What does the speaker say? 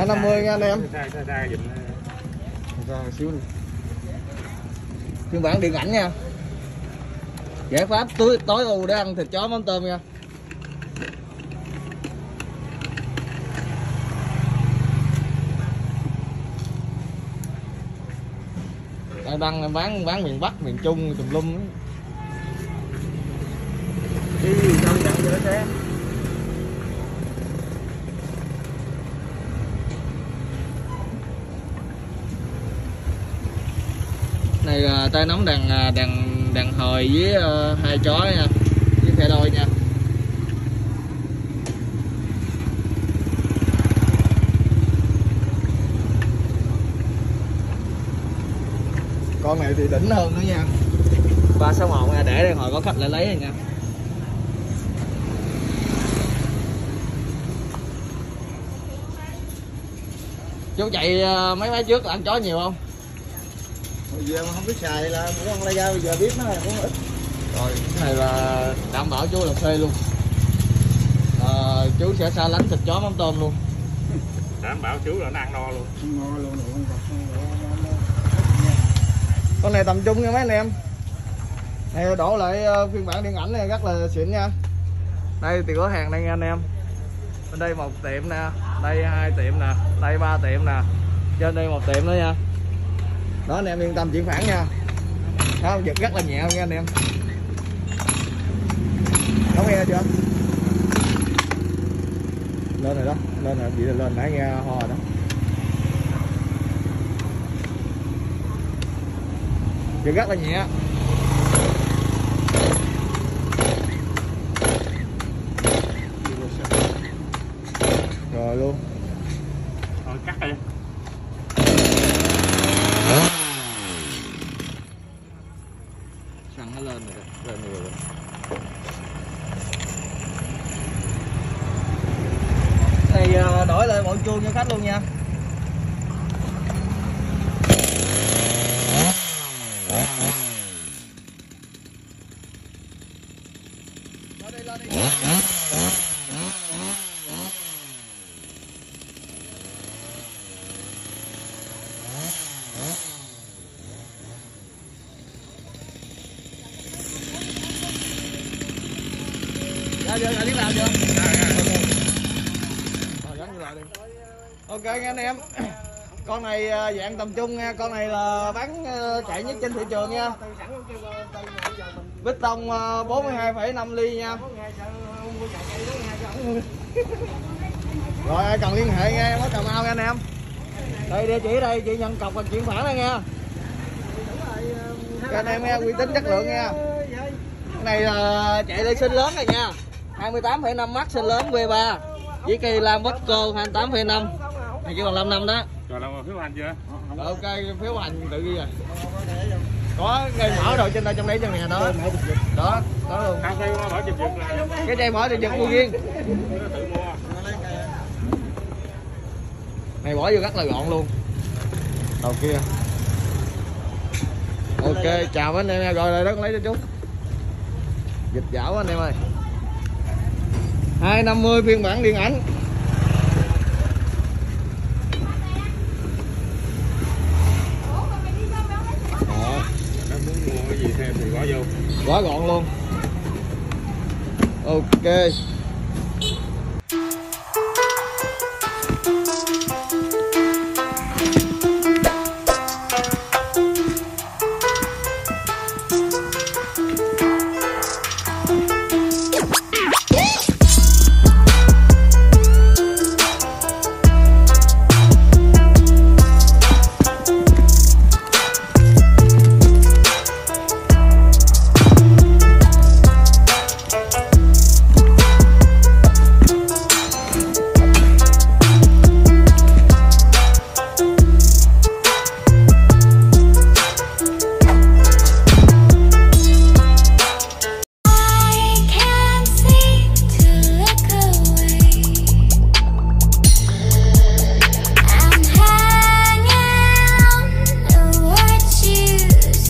250 nha anh em. Ra xíu đi phiên bản điện ảnh nha. Giải pháp tối tối ưu để ăn thịt chó mắm tôm nha. Đây đăng bán bán miền Bắc miền Trung tùm lum. Đi trong này là tay nắm đàn à, đàn đàn hồi với ờ, hai chó nha với phe đôi nha. Con này thì đỉnh hơn nữa nha. Ba sáu một nha để đây hồi có khách lại lấy rồi nha. Chú chạy ờ, mấy máy trước là ăn chó nhiều không Bây giờ mà không biết xài là mỗi con lai ra bây giờ biết nó là cũng ít. Rồi cái này là đảm bảo chú là phê luôn. À, chú sẽ xa lánh thịt chó mắm tôm luôn. Đảm bảo chú là nó ăn no luôn. Ngon luôn không con này tầm trung nha mấy anh em. Này đổ lại ờ, phiên bản điện ảnh này rất là xịn nha. Đây thì cửa hàng đây nha anh em. Bên đây một tiệm nè đây hai tiệm nè đây ba tiệm nè. Trên đây một tiệm nữa nha đó, anh em yên tâm, chuyển khoản nha. Đó không giật rất là nhẹ nha, anh em. Có nghe chưa? Lên rồi đó, lên rồi, bị lên nãy nghe ho rồi đó. Giật rất là nhẹ. Rồi luôn. Xăng nó lên rồi đó lên nhiều rồi. Này ờ, đổi lại bọn chuông cho khách luôn nha. Lên đi, lên đi. Chưa, ra làm chưa? Rồi, gắn lại đi. Ok nha anh em. Con này à, dạng tầm trung nha. Con này là bán à, chạy nhất trên thị trường nha. Bít tông à, 42,5 ly nha. Rồi ai cần liên hệ nghe, em ở Cà Mau nha anh em. Đây địa chỉ đây chị nhận cọc và chuyển khoản đây nha. Cho anh em nghe uy tín chất lượng nha. Cái này là chạy đây sinh lớn này nha. 28,5 mắt sinh lớn V3 với cây Lam Bosco 28,5 này chỉ còn 5 năm. Đó. Rồi làm phiếu hành chưa? Ok phiếu hành tự ghi rồi. Có cây mở rồi trên đây trong đấy trong nhà đó. Đó đó luôn. Cái dây mở thì giật mua riêng. Này bỏ vô rất là gọn luôn. Đầu kia. Ok chào anh em nha rồi đó con lấy cho chú. Dịch dảo anh em ơi 250 phiên bản điện ảnh. Quá gọn luôn. Ok